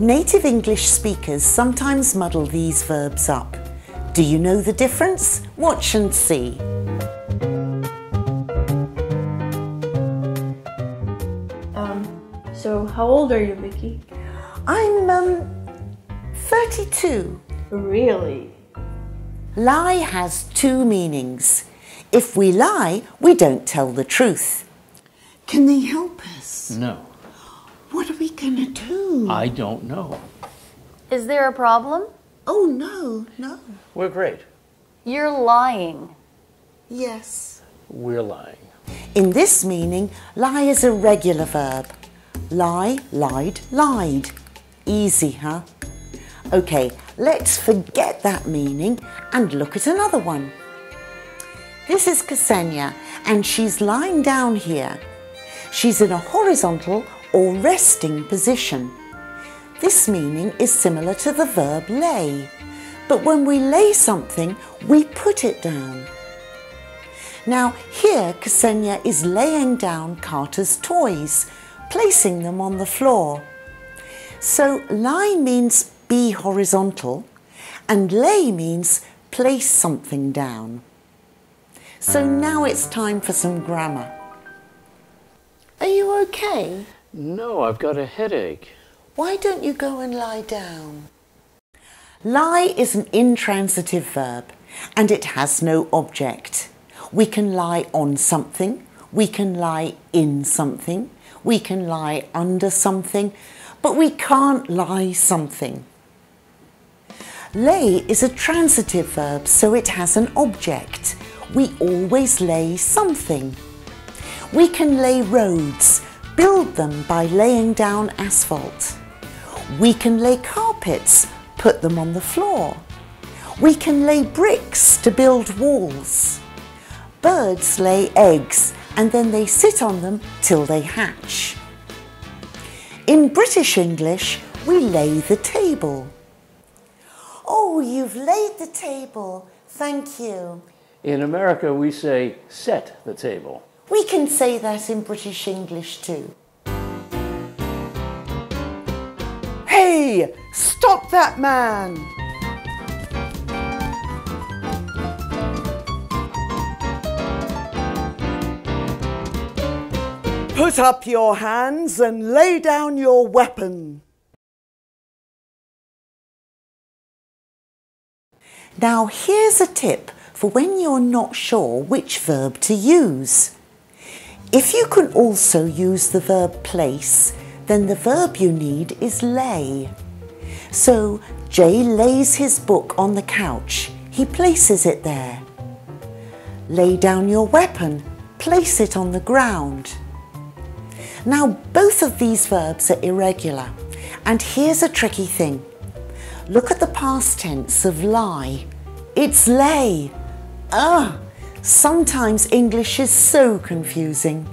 Native English speakers sometimes muddle these verbs up. Do you know the difference? Watch and see. Um, so how old are you, Vicki? I'm, um, 32. Really? Lie has two meanings. If we lie, we don't tell the truth. Can they help us? No, What are we gonna do? I don't know. Is there a problem? Oh, no, no. We're great. You're lying. Yes. We're lying. In this meaning, lie is a regular verb. Lie, lied, lied. Easy, huh? Okay, let's forget that meaning and look at another one. This is Ksenia, and she's lying down here. She's in a horizontal or resting position. This meaning is similar to the verb lay, but when we lay something, we put it down. Now, here Ksenia is laying down Carter's toys, placing them on the floor. So, lie means be horizontal, and lay means place something down. So now it's time for some grammar. Are you okay? No, I've got a headache. Why don't you go and lie down? Lie is an intransitive verb and it has no object. We can lie on something, we can lie in something, we can lie under something, but we can't lie something. Lay is a transitive verb, so it has an object. We always lay something. We can lay roads, build them by laying down asphalt. We can lay carpets, put them on the floor. We can lay bricks to build walls. Birds lay eggs and then they sit on them till they hatch. In British English, we lay the table. Oh, you've laid the table. Thank you. In America, we say set the table. We can say that in British English too. Hey, stop that man! Put up your hands and lay down your weapon. Now, here's a tip for when you're not sure which verb to use. If you can also use the verb place, then the verb you need is lay. So, Jay lays his book on the couch. He places it there. Lay down your weapon. Place it on the ground. Now, both of these verbs are irregular. And here's a tricky thing. Look at the past tense of lie. It's lay. Ah, sometimes English is so confusing.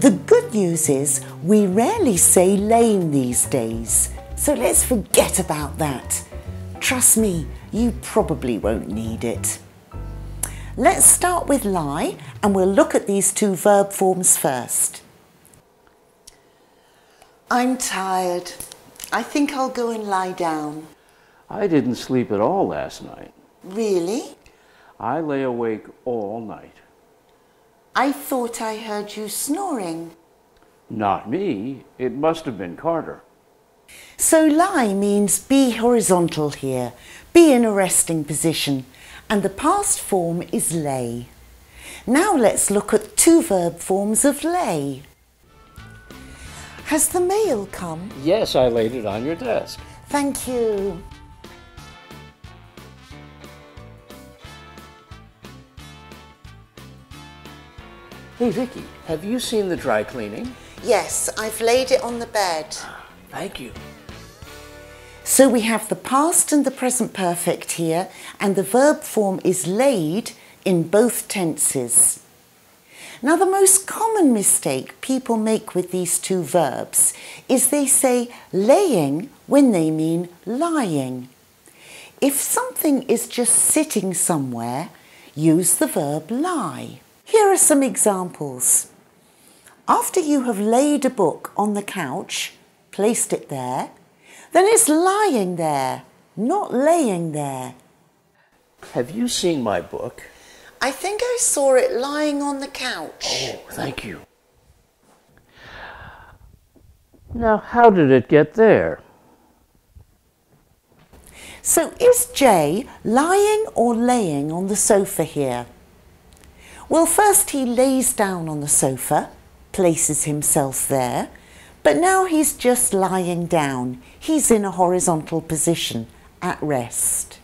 The good news is we rarely say lame these days, so let's forget about that. Trust me, you probably won't need it. Let's start with lie and we'll look at these two verb forms first. I'm tired. I think I'll go and lie down. I didn't sleep at all last night. Really? I lay awake all night. I thought I heard you snoring. Not me. It must have been Carter. So lie means be horizontal here, be in a resting position, and the past form is lay. Now let's look at two verb forms of lay. Has the mail come? Yes, I laid it on your desk. Thank you. Hey, Vicki, have you seen the dry cleaning? Yes, I've laid it on the bed. Ah, thank you. So we have the past and the present perfect here, and the verb form is laid in both tenses. Now, the most common mistake people make with these two verbs is they say laying when they mean lying. If something is just sitting somewhere, use the verb lie. Here are some examples. After you have laid a book on the couch, placed it there, then it's lying there, not laying there. Have you seen my book? I think I saw it lying on the couch. Oh, thank you. Now, how did it get there? So is Jay lying or laying on the sofa here? Well, first he lays down on the sofa, places himself there, but now he's just lying down. He's in a horizontal position, at rest.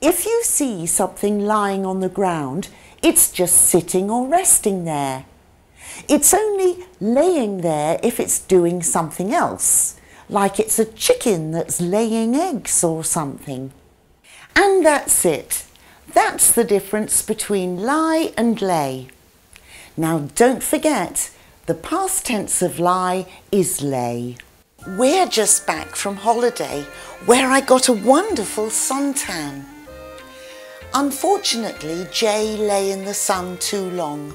If you see something lying on the ground, it's just sitting or resting there. It's only laying there if it's doing something else like it's a chicken that's laying eggs or something. And that's it. That's the difference between lie and lay. Now don't forget, the past tense of lie is lay. We're just back from holiday where I got a wonderful suntan. Unfortunately, Jay lay in the sun too long.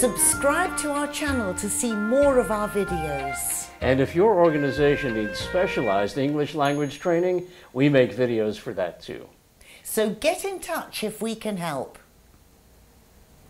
Subscribe to our channel to see more of our videos. And if your organization needs specialized English language training, we make videos for that too. So get in touch if we can help.